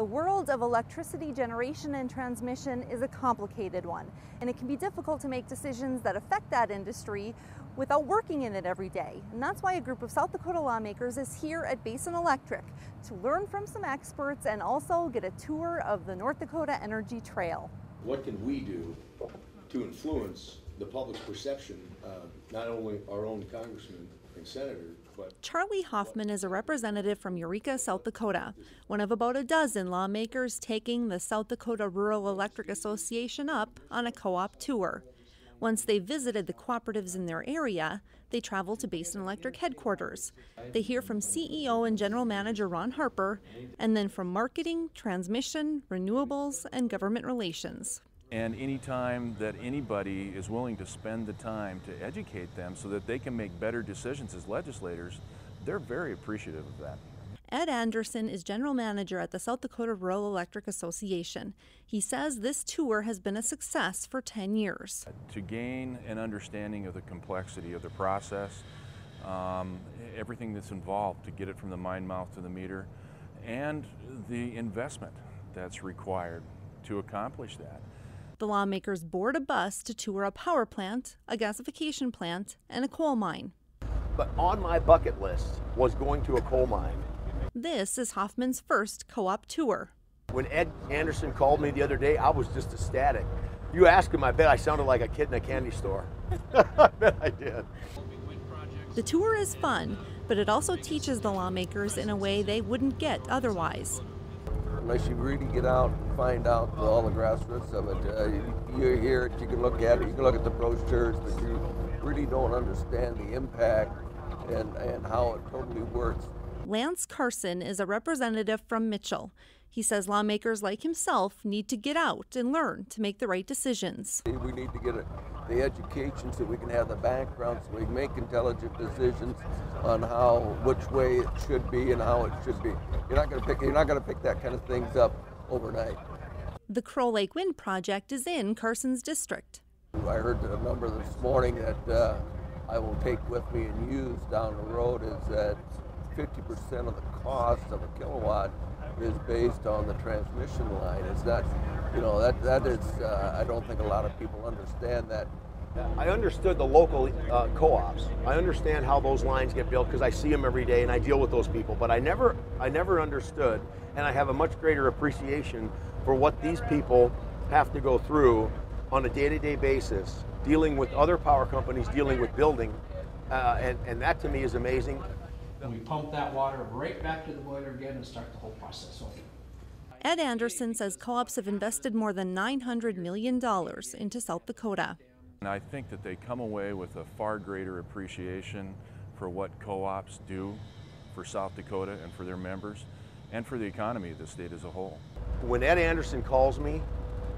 The world of electricity generation and transmission is a complicated one, and it can be difficult to make decisions that affect that industry without working in it every day. And that's why a group of South Dakota lawmakers is here at Basin Electric to learn from some experts and also get a tour of the North Dakota Energy Trail. What can we do to influence the public's perception, uh, not only our own congressman and senator, but Charlie Hoffman is a representative from Eureka, South Dakota, one of about a dozen lawmakers taking the South Dakota Rural Electric Association up on a co op tour. Once they visited the cooperatives in their area, they travel to Basin Electric headquarters. They hear from CEO and General Manager Ron Harper, and then from marketing, transmission, renewables, and government relations. And anytime that anybody is willing to spend the time to educate them so that they can make better decisions as legislators, they're very appreciative of that. Ed Anderson is general manager at the South Dakota Rural Electric Association. He says this tour has been a success for 10 years. To gain an understanding of the complexity of the process, um, everything that's involved to get it from the mine mouth to the meter, and the investment that's required to accomplish that. The lawmakers board a bus to tour a power plant, a gasification plant, and a coal mine. But on my bucket list was going to a coal mine. This is Hoffman's first co op tour. When Ed Anderson called me the other day, I was just ecstatic. You ask him, I bet I sounded like a kid in a candy store. I bet I did. The tour is fun, but it also teaches the lawmakers in a way they wouldn't get otherwise unless you really get out and find out all the grassroots of it. Uh, you, you hear it, you can look at it, you can look at the brochures, but you really don't understand the impact and, and how it totally works. Lance Carson is a representative from Mitchell. He says lawmakers like himself need to get out and learn to make the right decisions. We need to get the education so we can have the background so we can make intelligent decisions on how which way it should be and how it should be. You're not going to pick you're not going to pick that kind of things up overnight. The Crow Lake Wind Project is in Carson's district. I heard a number this morning that uh, I will take with me and use down the road is that 50% of the cost of a kilowatt is based on the transmission line. It's not, you know, that that is. Uh, I don't think a lot of people understand that. I understood the local uh, co-ops. I understand how those lines get built because I see them every day and I deal with those people. But I never, I never understood, and I have a much greater appreciation for what these people have to go through on a day-to-day basis, dealing with other power companies, dealing with building, uh, and, and that to me is amazing. Then we pump that water right back to the boiler again and start the whole process over. Ed Anderson says co ops have invested more than $900 million into South Dakota. And I think that they come away with a far greater appreciation for what co ops do for South Dakota and for their members and for the economy of the state as a whole. When Ed Anderson calls me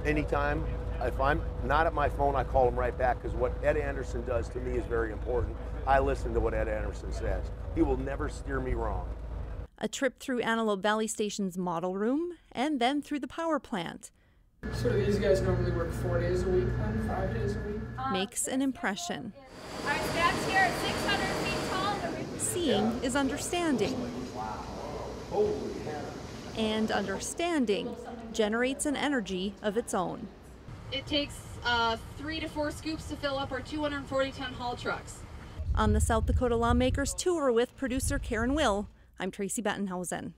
anytime, if I'm not at my phone, I call him right back because what Ed Anderson does to me is very important. I listen to what Ed Anderson says. He will never steer me wrong. A trip through Antelope Valley Station's model room and then through the power plant. So these guys normally work four days a week then, five days a week? Uh, Makes an impression. Our staff's here at 600 feet tall. Seeing is understanding. And understanding generates an energy of its own. It takes uh, three to four scoops to fill up our 240 ton haul trucks. On the South Dakota Lawmakers Tour with producer Karen Will, I'm Tracy Bettenhausen.